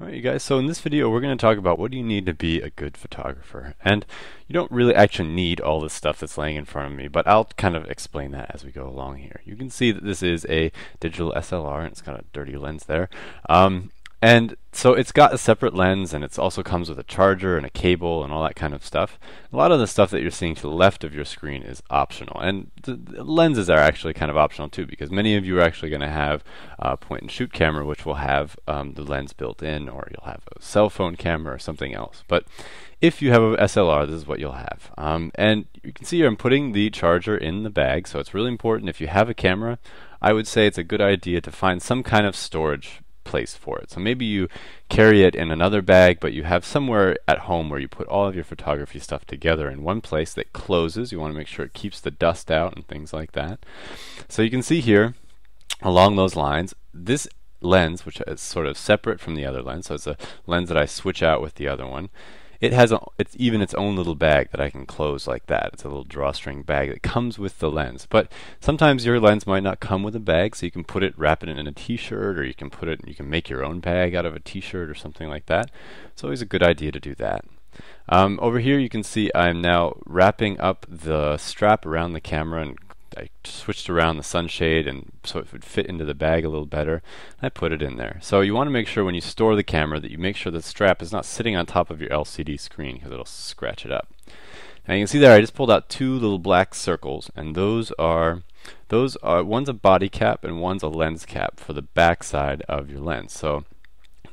Alright you guys, so in this video we're going to talk about what do you need to be a good photographer. And you don't really actually need all this stuff that's laying in front of me, but I'll kind of explain that as we go along here. You can see that this is a digital SLR and it's got a dirty lens there. Um, and so it's got a separate lens and it also comes with a charger and a cable and all that kind of stuff. A lot of the stuff that you're seeing to the left of your screen is optional. And the, the lenses are actually kind of optional too because many of you are actually going to have a point and shoot camera which will have um, the lens built in or you'll have a cell phone camera or something else. But if you have a SLR, this is what you'll have. Um, and you can see here I'm putting the charger in the bag, so it's really important if you have a camera, I would say it's a good idea to find some kind of storage place for it. So maybe you carry it in another bag, but you have somewhere at home where you put all of your photography stuff together in one place that closes. You want to make sure it keeps the dust out and things like that. So you can see here, along those lines, this lens, which is sort of separate from the other lens, so it's a lens that I switch out with the other one, it has a, it's even its own little bag that I can close like that. It's a little drawstring bag that comes with the lens. But sometimes your lens might not come with a bag, so you can put it, wrap it in a t-shirt, or you can put it, you can make your own bag out of a t-shirt or something like that. It's always a good idea to do that. Um, over here you can see I'm now wrapping up the strap around the camera and I switched around the sunshade and so it would fit into the bag a little better. I put it in there. So you want to make sure when you store the camera that you make sure the strap is not sitting on top of your LCD screen because it'll scratch it up. Now you can see there I just pulled out two little black circles and those are those are one's a body cap and one's a lens cap for the back side of your lens. So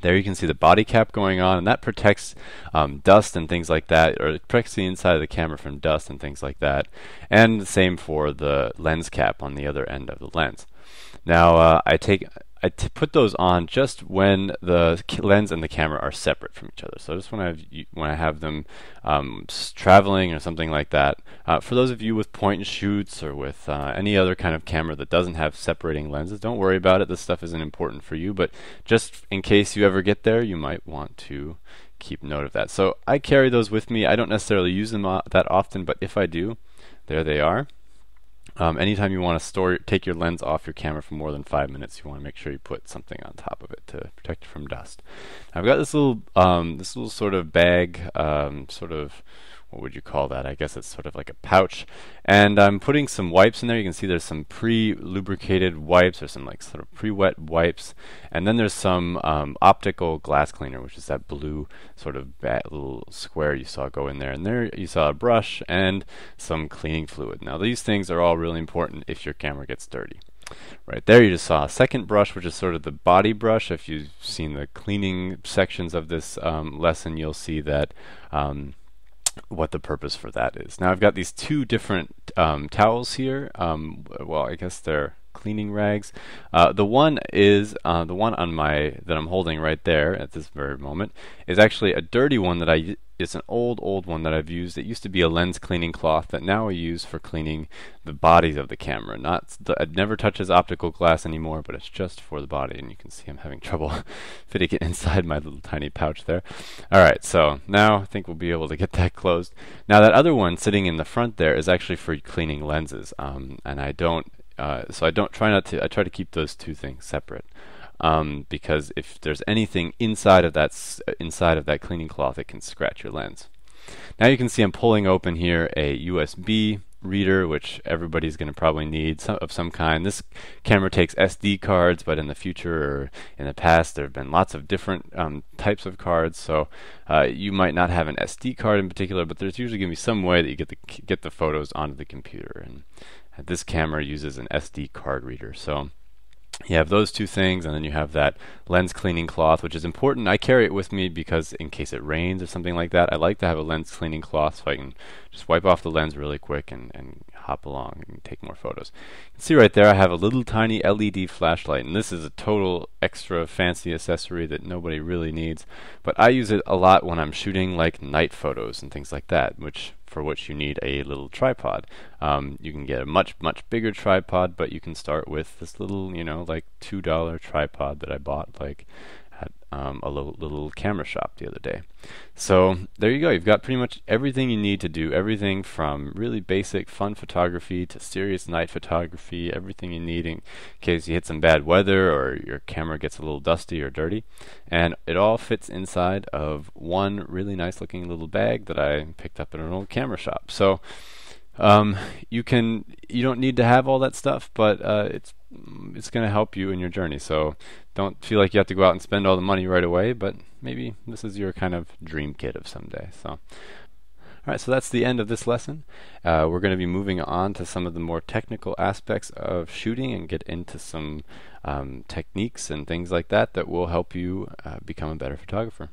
there you can see the body cap going on, and that protects um, dust and things like that, or it protects the inside of the camera from dust and things like that. And the same for the lens cap on the other end of the lens. Now, uh, I take I put those on just when the lens and the camera are separate from each other. So just when I have, when I have them um, traveling or something like that. Uh, for those of you with point and shoots or with uh, any other kind of camera that doesn't have separating lenses, don't worry about it. This stuff isn't important for you, but just in case you ever get there, you might want to keep note of that. So I carry those with me. I don't necessarily use them uh, that often, but if I do, there they are. Um, anytime you want to store, take your lens off your camera for more than five minutes, you want to make sure you put something on top of it to protect it from dust. I've got this little, um, this little sort of bag, um, sort of what would you call that? I guess it's sort of like a pouch. And I'm putting some wipes in there. You can see there's some pre-lubricated wipes or some like sort of pre-wet wipes. And then there's some um, optical glass cleaner, which is that blue sort of little square you saw go in there. And there you saw a brush and some cleaning fluid. Now these things are all really important if your camera gets dirty. Right there you just saw a second brush, which is sort of the body brush. If you've seen the cleaning sections of this um, lesson, you'll see that um, what the purpose for that is. Now I've got these two different um, towels here. Um, well, I guess they're cleaning rags. Uh, the one is uh, the one on my that I'm holding right there at this very moment is actually a dirty one that I it's an old, old one that I've used. It used to be a lens cleaning cloth that now I use for cleaning the bodies of the camera. Not it never touches optical glass anymore, but it's just for the body. And you can see I'm having trouble fitting it inside my little tiny pouch there. All right, so now I think we'll be able to get that closed. Now that other one sitting in the front there is actually for cleaning lenses, um, and I don't. Uh, so I don't try not to. I try to keep those two things separate um, because if there's anything inside of that inside of that cleaning cloth, it can scratch your lens. Now you can see I'm pulling open here a USB reader, which everybody's going to probably need some, of some kind. This camera takes SD cards, but in the future or in the past, there have been lots of different um, types of cards. So uh, you might not have an SD card in particular, but there's usually going to be some way that you get the get the photos onto the computer. And this camera uses an SD card reader. So you have those two things, and then you have that lens cleaning cloth, which is important. I carry it with me because in case it rains or something like that, I like to have a lens cleaning cloth so I can just wipe off the lens really quick and, and hop along and take more photos. You can see right there I have a little tiny LED flashlight, and this is a total extra fancy accessory that nobody really needs, but I use it a lot when I'm shooting like night photos and things like that, which for which you need a little tripod. Um, you can get a much, much bigger tripod, but you can start with this little, you know, like $2 tripod that I bought like at um, a little, little camera shop the other day. So there you go. You've got pretty much everything you need to do everything from really basic fun photography to serious night photography, everything you need in case you hit some bad weather or your camera gets a little dusty or dirty. And it all fits inside of one really nice looking little bag that I picked up at an old camera shop. So um, you can you don't need to have all that stuff, but uh, it's it's going to help you in your journey. So don't feel like you have to go out and spend all the money right away, but maybe this is your kind of dream kit of someday. So. All right, so that's the end of this lesson. Uh, we're going to be moving on to some of the more technical aspects of shooting and get into some um, techniques and things like that that will help you uh, become a better photographer.